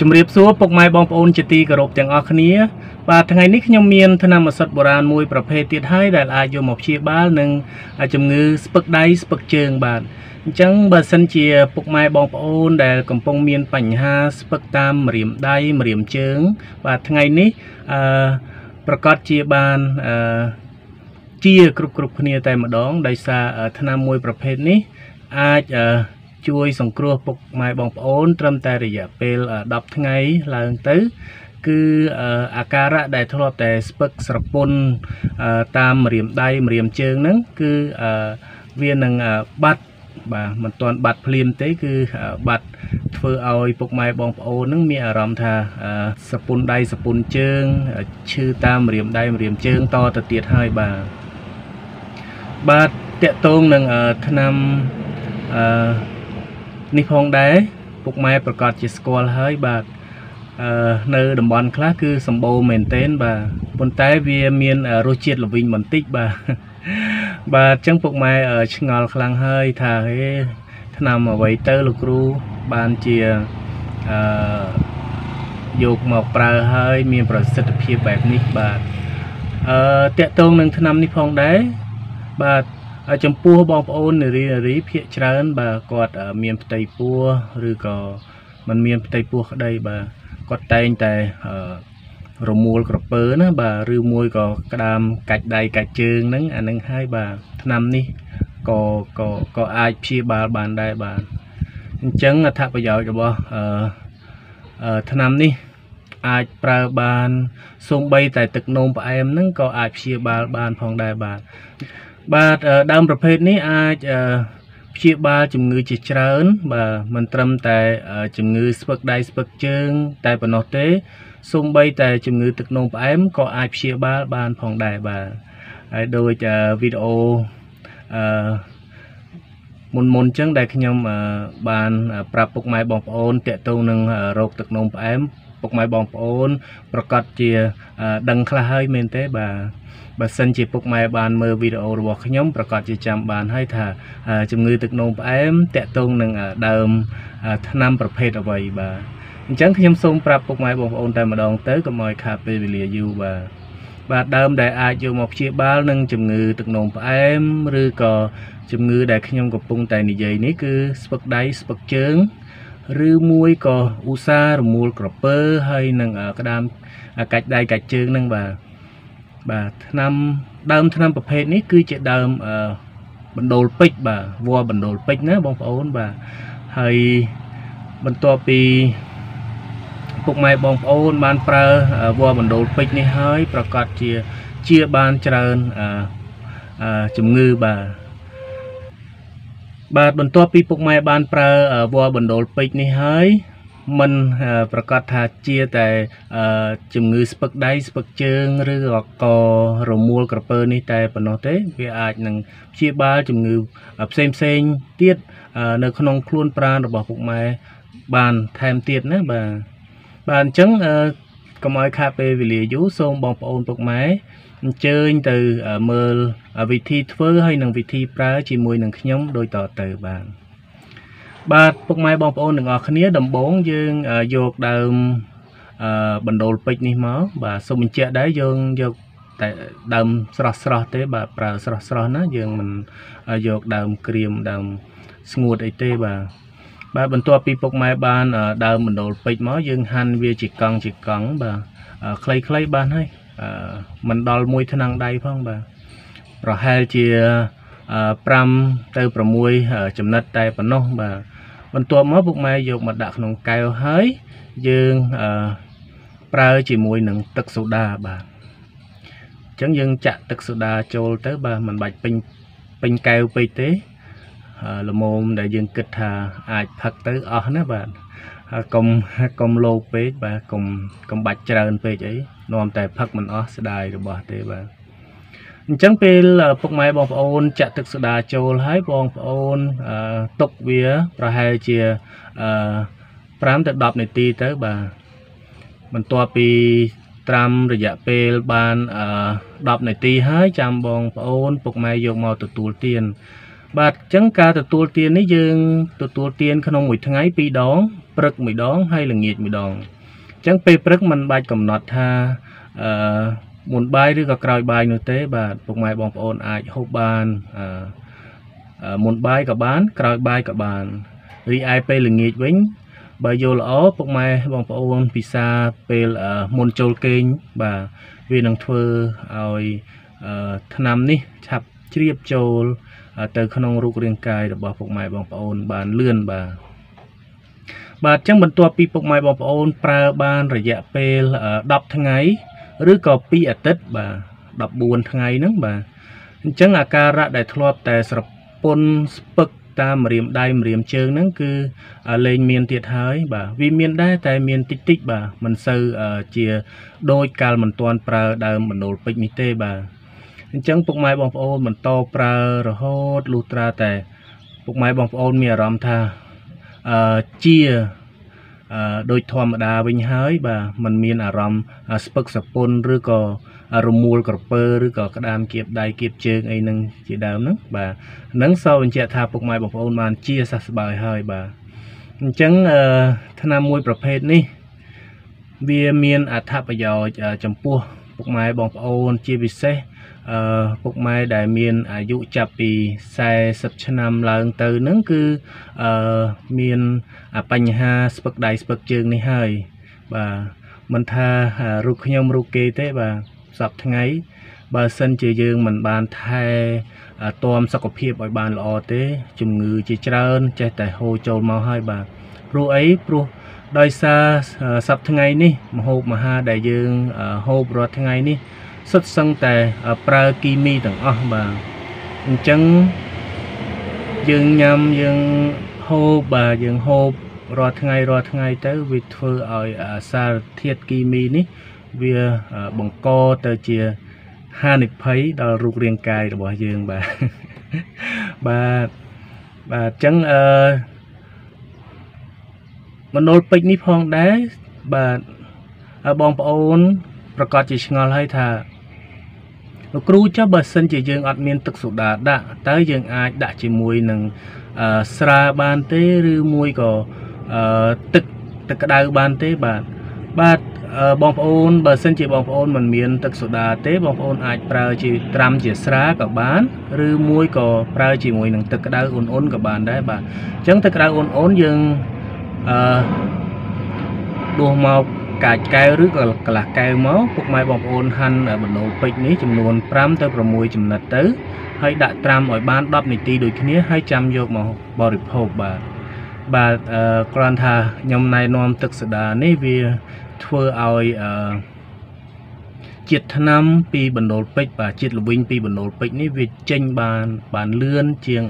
ជំរាបសួរពុកម៉ែបងប្អូនជាទីគោរពទាំងអស់គ្នា បាទថ្ងៃនេះខ្ញុំមានថ្នាំឱសថបុរាណមួយប្រភេទទៀតហើយដែលអាចយកមកព្យាបាលនឹងជំងឺស្ពឹកដៃស្ពឹកជើងបាទអញ្ចឹងបើសិនជាពុកម៉ែបងប្អូនដែលកំពុងមានបញ្ហាស្ពឹកតាមម្រាមដៃម្រាមជើង បាទថ្ងៃនេះអឺប្រកាសជាបានអឺជាគ្រប់គ្រប់គ្នាតែម្ដងដោយសារថ្នាំមួយប្រភេទនេះអាចអឺ ជួយសង្គ្រោះពុកម៉ែបងប្អូន ត្រឹមតែរយៈពេល10ថ្ងៃឡើងទៅគឺអាការៈដែលធ្លាប់តែស្ពឹកស្រពន់តាមម្រាមដៃម្រាមជើងហ្នឹងគឺវានឹងបាត់បាទមិនទាន់បាត់ភ្លាមទេគឺបាត់ធ្វើឲ្យពុកម៉ែបងប្អូននឹងមានអារម្មណ៍ថាសពុនដៃសពុនជើងឈឺតាមម្រាមដៃម្រាមជើងតទៅទៀតហើយបាទបាទតកតងនឹងឆ្នាំអឺ នេះផងដែរពុកម៉ែប្រកាសជាស្គាល់ហើយបាទអឺនៅតំបន់ខ្លះគឺសម្បូរមែនទែនបាទប៉ុន្តែវាមានរសជាតិល្វីងបន្តិចបាទបាទអញ្ចឹងពុកម៉ែឆ្ងល់ខ្លាំងហើយថាហេឆ្នាំអ្វីទៅលោកគ្រូបានជាអឺយកមកប្រើហើយមានប្រសិទ្ធភាពបែបនេះបាទអឺតកតងនឹងឆ្នាំនេះផងដែរបាទ ចំពោះបងប្អូននារីនារីភាកច្រើនបាទគាត់មានផ្ទៃពោះឬក៏มันមានផ្ទៃពោះក្តីបាទគាត់តែងតែរមួលក្រពើណាបាទឬមួយក៏ក្តាមកាច់ដៃកាច់ជើងហ្នឹងអានឹងហើយបាទឆ្នាំនេះក៏ក៏ក៏អាចព្យាបាលបានដែរបាទអញ្ចឹងអត្ថប្រយោជន៍របស់អឺឆ្នាំនេះអាចប្រើបានសូម្បីតែទឹកនោមផ្អែមហ្នឹងក៏អាចព្យាបាលបានផងដែរបាទ បាទដើមប្រភេទនេះអាចព្យាបាលជំងឺជាច្រើន បាទមិនត្រឹមតែជំងឺស្ពឹកដៃស្ពឹកជើង តែប៉ុណ្ណោះទេសូម្បីតែជំងឺទឹកនោមផ្អែមក៏អាចព្យាបាលបានផងដែរបាទហើយដូចវីដេអូអឺមុនមុនចឹងដែលខ្ញុំបានប្រាប់ពុកម៉ែបងប្អូនតាក់ទងនឹងរោគទឹកនោមផ្អែម ពុកម៉ែបងប្អូន ប្រកាសជាដឹងខ្លះហើយមែនទេបាទបើសិនជាពុកម៉ែបានមើលវីដេអូរបស់ខ្ញុំប្រកាសជាចាំបានហើយថាជំងឺទឹកនោមផ្អែមតកតងនឹងដើមថ្នាំប្រភេទអ្វីបាទអញ្ចឹងខ្ញុំសូមប្រាប់ពុកម៉ែបងប្អូនតែម្ដងទៅកុំឲ្យខាតពេលវេលាយូរបាទបាទដើមដែលអាចយកមកព្យាបាលនឹងជំងឺទឹកនោមផ្អែមឬក៏ជំងឺដែលខ្ញុំកំពុងតែនិយាយនេះគឺស្ពឹកដៃស្ពឹកជើង ឬមួយក៏ឧស្សាហ៍រមូលក្រពើហើយនឹងក្តាមកាច់ដៃកាច់ជើងនឹងបាទបាទថ្នាំដើមថ្នាំប្រភេទនេះគឺជាដើមបណ្ដូលពេជ្របាទវល្លិបណ្ដូលពេជ្រណាបងប្អូនបាទហើយបន្ទាប់ពីពុកម៉ែបងប្អូនបានប្រើវល្លិបណ្ដូលពេជ្រនេះហើយប្រកាសជាជាបានច្រើនជំងឺបាទ បាទបន្ទាប់ពីពុកម៉ែបានប្រើវល្លិបណ្ដូលពេជ្រនេះហើយមិនប្រកាសថាជាតែជំងឺស្ពឹកដៃស្ពឹកជើងឬក៏រមួលក្រពើនេះតែប៉ុណ្ណោះទេវាអាចនឹងព្យាបាលជំងឺផ្សេងផ្សេងទៀតនៅក្នុងខ្លួនប្រាណរបស់ពុកម៉ែបានថែមទៀតណាបាទបាទអញ្ចឹងកុំឲ្យខាតពេលវេលាយូរសូមបងប្អូនពុកម៉ែ អញ្ជើញទៅមើលវិធីធ្វើហើយនិងវិធីប្រើជាមួយនឹងខ្ញុំដូចតទៅបាទបាទពុកម៉ែបងប្អូនទាំងអស់គ្នាដំបូងយើងយកដើមបណ្ដូលពេជ្រនេះមកបាទសូមបញ្ជាក់ដែរយើងយកតែដើមស្រស់ស្រស់ទេបាទប្រើស្រស់ស្រស់ណាយើងមិនយកដើមក្រៀមដើមស្ងួតអីទេបាទបាទបន្ទាប់ពីពុកម៉ែបានដើមបណ្ដូលពេជ្រមកយើងហាន់វាជាកង់ជាកង់បាទខ្លីៗបានហើយ មិនដល់មួយថ្នាំងដៃផងបាទប្រហែលជា5ទៅ6ចំណិតតែប៉ុណ្ណោះបាទបន្ទាប់មកពុកម៉ែយកមកដាក់ក្នុងកែវហើយយើងអឺប្រើជាមួយនឹងទឹកសូដាបាទអញ្ចឹងយើងចាក់ទឹកសូដាចូលទៅបាទមិនបាច់ពេញពេញកែវពេកទេល្មមដែលយើងគិតថាអាចផឹកទៅអស់ណាបាទ កុំកុំលោពេកបាទកុំកុំបាច់ច្រើនពេកអីនាំតែផឹកមិនអស់ស្ដាយរបស់ទេបាទអញ្ចឹងពេលពុកម៉ែបងប្អូនចាក់ទឹកសូដាចូលហើយបងប្អូនទុកវាប្រហែលជា5ទៅ10នាទីទៅបាទបន្ទាប់ពីត្រាំរយៈពេលបាន10នាទីហើយចាំបងប្អូនពុកម៉ែយកមកទទួលទានបាទអញ្ចឹងការទទួលទាននេះយើងទទួលទានក្នុងមួយថ្ងៃ2ដង ព្រឹកមួយដងហើយល្ងាចមួយដងអញ្ចឹងពេលព្រឹកมันបាច់កំណត់ថាអឺមុនបាយឬក៏ក្រោយបាយនោះទេបាទពុកម៉ែបងប្អូនអាចហូបបានអឺមុនបាយក៏បាន ក្រោយបាយក៏បានរីឯពេលល្ងាចវិញបើយល់ល្អពុកម៉ែបងប្អូនពិសាពេលមុនចូលគេងបាទវានឹងធ្វើឲ្យឆ្នាំនេះឆាប់ជ្រាបចូលទៅក្នុងរូបរាងកាយរបស់ពុកម៉ែបងប្អូនបានលឿនបាទ បាទអញ្ចឹងបន្ទាប់ពីពុកម៉ែបងប្អូនប្រើបានរយៈពេល10ថ្ងៃឬក៏2អាទិត្យបាទ14ថ្ងៃហ្នឹងបាទអញ្ចឹងអាការៈដែលធ្លាប់តែស្រពន់ស្ពឹកតាមម្រាមដៃម្រាមជើងហ្នឹងគឺលែងមានទៀតហើយបាទវាមានដែរតែមានតិចតិចបាទមិនសូវជាដូចកាលមិនទាន់ប្រើដើមបណ្ដូលពេជ្រនេះទេបាទអញ្ចឹងពុកម៉ែបងប្អូនបន្តប្រើរហូតលុះត្រាតែពុកម៉ែបងប្អូនមានអារម្មណ៍ថា អឺជាអឺដូចធម្មតាវិញហើយបាទมันមានអារម្មណ៍ស្ពឹកសពុនឬក៏រមួលក្រពើឬក៏ក្តាមគៀបដៃគៀបជើងអីហ្នឹងជាដើមហ្នឹងបាទហ្នឹងសោបញ្ជាក់ថាពុកម៉ែបងប្អូនបានជាសះស្បើយហើយបាទអញ្ចឹងអឺថ្នាំមួយប្រភេទនេះ វាមានអត្ថប្រយោជន៍ចំពោះពុកម៉ែបងប្អូនជាពិសេស អឺពុកម៉ែដែលមានអាយុចាប់ពី40ឆ្នាំឡើងទៅហ្នឹងគឺអឺមានបញ្ហាស្ពឹកដៃស្ពឹកជើងនេះហើយបាទមិនថារូបខ្ញុំរូបគេទេបាទសពថ្ងៃបើសិនជាយើងមិនបានថែតមសុខភាពឲ្យបានល្អទេ ជំងឺជាច្រើន ចេះតែហូរចូលមកហើយបាទព្រោះអីព្រោះដោយសារសប្ថ្ងៃនេះមហូបមហាដែលយើងហូបរាល់ថ្ងៃនេះ សុទ្ធសឹងតែប្រើគីមីទាំងអស់បាទអញ្ចឹងយើងញ៉ាំយើងហូបបាទយើងហូបរាល់ថ្ងៃរាល់ថ្ងៃទៅវាធ្វើឲ្យសារធាតុគីមីនេះវាបង្កទៅជាហានិភ័យដល់រូបរាងកាយរបស់យើងបាទបាទបាទអញ្ចឹងអឺមណ្ឌលពេជ្រនេះផងដែរបាទបងប្អូនប្រកាសជាឆ្ងល់ហើយថា លោកគ្រូចុះបើសិនជាយើងអត់មានទឹកសូដាដាក់តើយើងអាចដាក់ជាមួយនឹងស្រាបានទេឬមួយក៏ទឹកទឹកក្តៅបានទេបាទបាទបងប្អូនបើសិនជាបងប្អូនមិនមានទឹកសូដាទេបងប្អូនអាចប្រើជាត្រាំជាស្រាក៏បាន ឬមួយក៏ប្រើជាមួយនឹងទឹកក្តៅអ៊ុនអ៊ុនក៏បានដែរបាទអញ្ចឹងទឹកក្តៅអ៊ុនអ៊ុនយើងអឺដួសមក កាច់កែវឬក៏កន្លះកែវមកពុកម៉ែបងប្អូនហាន់បណ្ដូលពេជ្រនេះចំនួន5ទៅ6ចំណិតទៅហើយដាក់ត្រាំឲ្យបាន10នាទីដូចគ្នាហើយចាំយកមកបរិភោគបាទបាទអឺគ្រាន់ថាខ្ញុំណែនាំទឹកសូដានេះវាធ្វើឲ្យអឺជាតិថ្នាំពីបណ្ដូលពេជ្របាទជាតិល្វីងពីបណ្ដូលពេជ្រនេះវាចេញបានបានលឿនជាង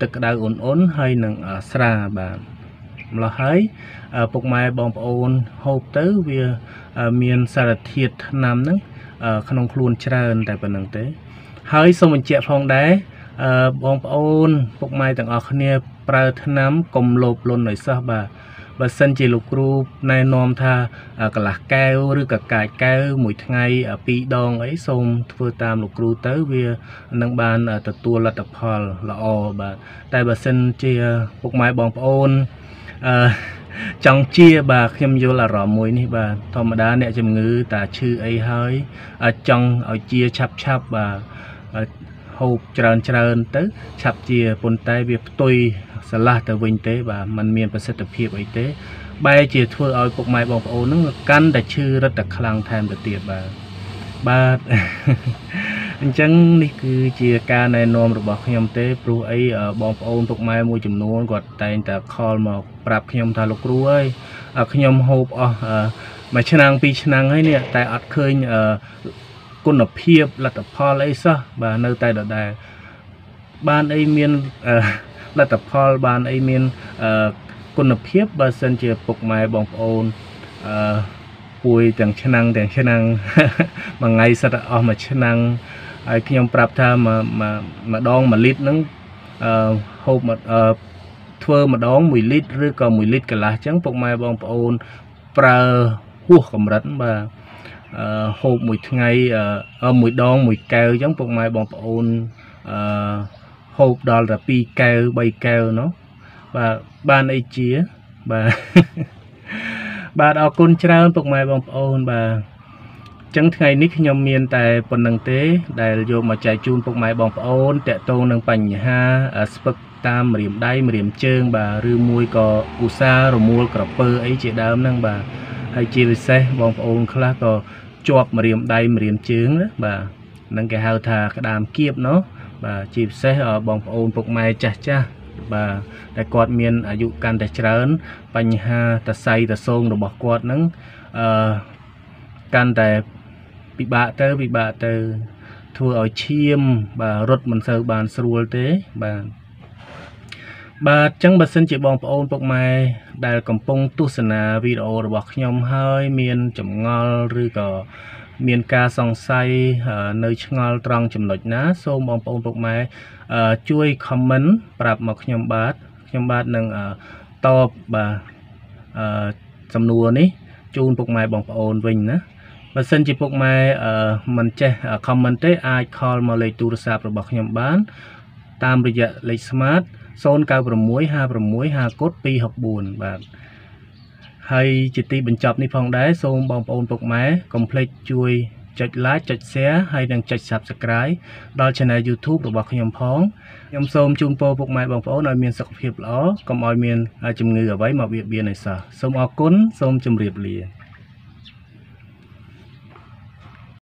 ទឹកក្តៅអ៊ុនអ៊ុនហើយនឹងស្រាបាទ ម្ល៉េះហើយពុកម៉ែបងប្អូនហូបទៅវាមានសារធាតុថ្នាំហ្នឹងក្នុងខ្លួនច្រើនតែប៉ុណ្្នឹងទេ ហើយសូមបញ្ជាក់ផងដែរបងប្អូនពុកម៉ែទាំងអស់គ្នា ប្រើថ្នាំកុំលោភលន់ឲ្យសោះបាទបើសិនជាលោកគ្រូណែនាំថាកន្លះកែវឬក៏កាយកែវមួយថ្ងៃ2ដងអីសូមធ្វើតាមលោកគ្រូទៅវានឹងបានទទួលលទ្ធផលល្អបាទតែបើសិនជាពុកម៉ែបងប្អូន អឺចង់ជាបាទខ្ញុំយល់អារម្មណ៍មួយនេះបាទធម្មតាអ្នកជំងឺតាឈឺអីហើយចង់ឲ្យជាឆាប់ឆាប់បាទហូបច្រើនច្រើនទៅឆាប់ជាប៉ុន្តែវាផ្ទុយស្រឡះទៅវិញទេ បាទมันមានប្រសិទ្ធភាពអីទេ បែរជាធ្វើឲ្យពុកម៉ែបងប្អូនហ្នឹងកាន់តែឈឺរឹតតែខ្លាំងថែមទៅទៀតបាទបាទ អញ្ចឹងនេះគឺជាការណែនាំរបស់ខ្ញុំទេព្រោះអីបងប្អូនពុកម៉ែមួយចំនួនគាត់តែងតែខលមកប្រាប់ខ្ញុំថាលោកគ្រូអើយខ្ញុំហូបអស់មួយឆ្នាំពីរឆ្នាំហើយនេះតែអត់ឃើញគុណភាពលទ្ធផលអីសោះបាទនៅតែដដែលបានអីមានលទ្ធផលបានអីមានគុណភាពបើសិនជាពុកម៉ែបងប្អូនអឺពួយទាំងឆ្នាំងទាំងឆ្នាំងមួយថ្ងៃសិតអស់មួយឆ្នាំង ហើយខ្ញុំប្រាប់ថាមួយម្ដង1លីត្រហ្នឹងអឺហូបអឺធ្វើម្ដង1លីត្រឬក៏1លីត្រកន្លះចឹងពុកម៉ែបងប្អូនប្រើហួសកម្រិតបាទអឺហូបមួយថ្ងៃអឺមួយដងមួយកែវចឹងពុកម៉ែបងប្អូនអឺហូបដល់តែ2កែវ3កែវនោះបាទបានអីជាបាទបាទអរគុណច្រើនពុកម៉ែបងប្អូនបាទអញ្ចឹងថ្ងៃនេះខ្ញុំមានតែប៉ុណ្្នឹងទេ ដែលយកមកចែកជូនពុកម៉ែបងប្អូនតកតងនឹងបញ្ហាស្ពឹកតាមម្រាមដៃម្រាមជើង បាទឬមួយក៏ឧស្សាហ៍រមួលក្រពើអីជាដើមហ្នឹងបាទហើយជាពិសេសបងប្អូនខ្លះក៏ជាប់ម្រាមដៃម្រាមជើងណាបាទហ្នឹងគេហៅថាក្តាមគៀបណោះបាទជាពិសេសបងប្អូនពុកម៉ែចាស់ចាស់បាទតែគាត់មានអាយុកាន់តែច្រើន បញ្ហាតសៃតសងរបស់គាត់ហ្នឹងអឺកាន់តែ ពិបាកទៅពិបាកទៅធ្វើឲ្យឈាមបាទរត់មិនសូវបានស្រួលទេបាទបាទអញ្ចឹងបើសិនជាបងប្អូនពុកម៉ែដែលកំពុងទស្សនាវីដេអូរបស់ខ្ញុំហើយមានចម្ងល់ឬក៏មានការសង្ស័យនៅឆ្ងល់ត្រង់ចំណុចណាសូមបងប្អូនពុកម៉ែជួយ comment ប្រាប់មកខ្ញុំបាទខ្ញុំបាទនឹងតបបាទអឺសំណួរនេះជូនពុកម៉ែបងប្អូនវិញណា បើសិនជាពុកម៉ែមិនចេះ comment ទេអាច call មកលេខទូរស័ព្ទរបស់ខ្ញុំបាន តាមរយៈលេខ smart 096565កូដ264បាទហើយជាទីបញ្ចប់នេះផងដែរសូមបងប្អូនពុកម៉ែកុំភ្លេចជួយចុច like ចុច share ហើយនិងចុច subscribe ដល់ Channel YouTube របស់ខ្ញុំផងខ្ញុំសូមជូនពរពុកម៉ែបងប្អូនឲ្យមានសុខភាពល្អកុំឲ្យមានជំងឺអ្វីមកបៀតបៀនឲ្យសោះសូមអរគុណសូមជម្រាបលា